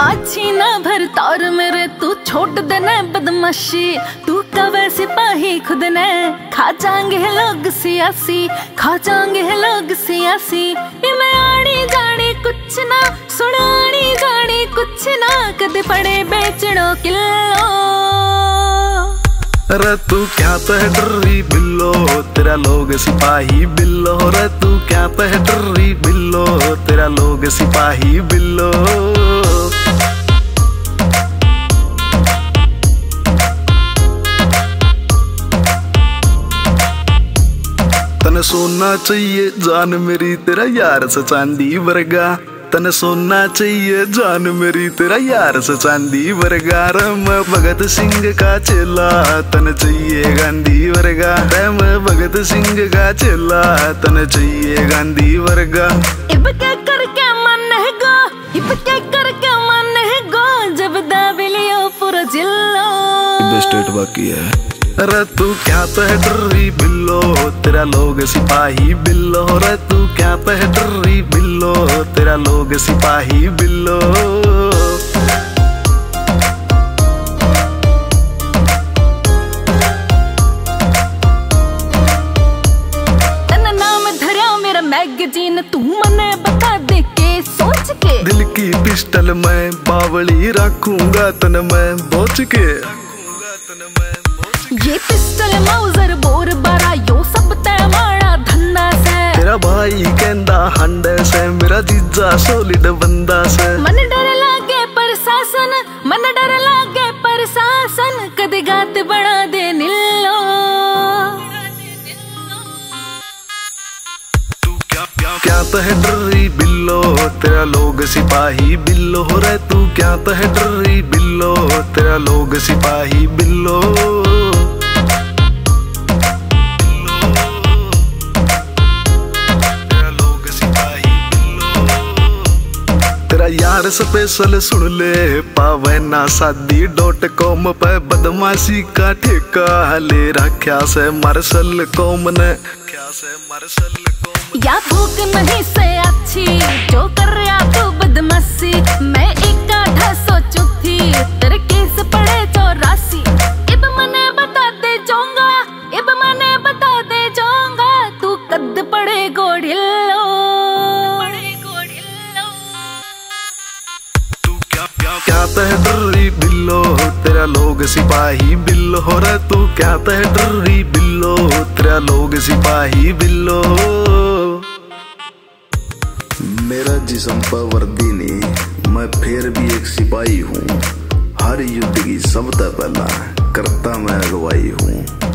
अच्छी ना भर तार मेरे, तू छोड़ देना बदमाशी। तू कवे सिपाही खुद ने, खा जाएँगे लोग सियासी, खा जाएँगे लोग सियासी। मैं आड़ी जानी कुछ ना, सुनानी जानी कुछ ना, कद पड़े बेचड़ो किलो रे तू क्या तो है डर्री बिल्लो, तेरा लोग सिपाही बिल्लो। रे तू क्या तो है डर्री बिल्लो, तेरा लोग सिपाही बिल्लो। तने सोना चाहिए जान मेरी तेरा यार से चांदी वर्गा। तने सोना चाहिए जान मेरी तेरा यार से चांदी वर्गा। रम भगत सिंह का चेला तने चाहिए गांधी वर्गा। रम भगत सिंह का चेला तने चाहिए गांधी वर्गा। इब के करके मन है गो इब के करके मन है गो जब दाबिलियो पूरा जिल्लो स्टेट बाकी है। रे तू क्या तो है डर्री बिल्लो? तेरा लोग सिपाही बिल्लो। रे तू क्या तो है डर्री बिल्लो? तेरा लोग सिपाही बिल्लो। तन मेरा मैगजीन तू मने बता दे के सोच के। दिल की पिस्टल मैं बावली रखूँगा तन मैं बोच के। ये पिस्टल माउजर बोर बारा यो सब तै माड़ा धंधा से। तेरा भाई कहंदा हंडे से। मेरा जीजा सॉलिड बंदा से। मन डर लागे प्रशासन मन डर लागे प्रशासन। कद गात बना दे नीलो क्या तो है डर्री बिल्लो तेरा लोग सिपाही बिल्लो हो रे तू? क्या तो है डर्री बिल्लो तेरा लोग सिपाही बिल्लो तेरा यार स्पेशल सुन ले, पावे ना शादी डॉट कॉम पे। बदमाशी का ठेका ले रखा से मार्शल कॉम ने। से मरसल को या भूख नहीं से अच्छी जो कर क्या तह डर्री बिल्लो, तेरा लोग सिपाही बिल्लो। हो रे तू क्या तह डर्री बिल्लो, तेरा लोग सिपाही बिल्लो। मेरा जिसम पर वर्दी नहीं मैं फिर भी एक सिपाही हूँ। हर युद्ध की सबसे पहला करता मैं अगुवाई हूँ।